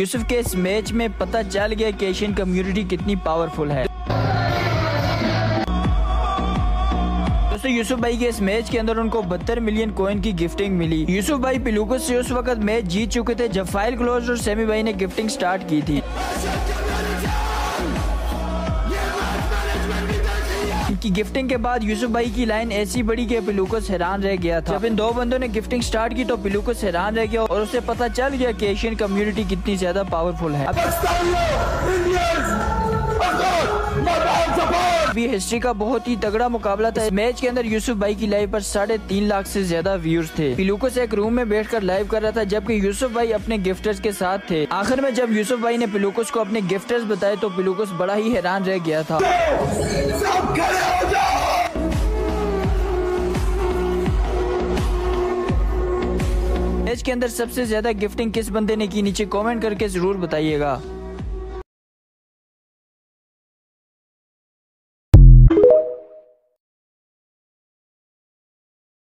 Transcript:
यूसुफ के इस मैच में पता चल गया कि एशियन कम्युनिटी कितनी पावरफुल है। दोस्तों, यूसुफ भाई के इस मैच के अंदर उनको बहत्तर मिलियन कोइन की गिफ्टिंग मिली। यूसुफ भाई पिलुकस से उस वक्त मैच जीत चुके थे जब फ़ाइल क्लोज और सेमी भाई ने गिफ्टिंग स्टार्ट की थी। की गिफ्टिंग के बाद यूसुफ भाई की लाइन ऐसी बड़ी कि पिलुकस हैरान रह गया था। जब इन दो बंदों ने गिफ्टिंग स्टार्ट की तो पिलुकस हैरान रह गया और उसे पता चल गया कि एशियन कम्युनिटी कितनी ज़्यादा पावरफुल है। अभी हिस्ट्री का बहुत ही तगड़ा मुकाबला था। मैच के अंदर यूसुफ भाई की लाइव पर साढ़े तीन लाख से ज़्यादा व्यूज़ थे। पिलुकस एक रूम में बैठकर लाइव कर रहा था जबकि यूसुफ भाई अपने गिफ्टर्स के साथ थे। आखिर में जब यूसुफ भाई ने पिलुकस को अपने गिफ्टर्स बताए तो पिलुकस बड़ा ही हैरान रह गया था। मैच के अंदर सबसे ज़्यादा गिफ्टिंग किस बंदे ने की? नीचे कमेंट करके ज़रूर बताइएगा।